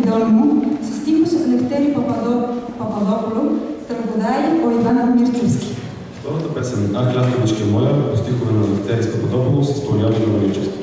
Πεντόλμου, στους στίχους Λευτέρη Παπαδό, Παπαδόπουλου, τραγουδάει ο Ιβάν Μυρτσούσκι. Втората песен «Ах, лятко, дочки моя» е по стихове на Лефтерис Пападополос изпълнява Иван Мирчевски.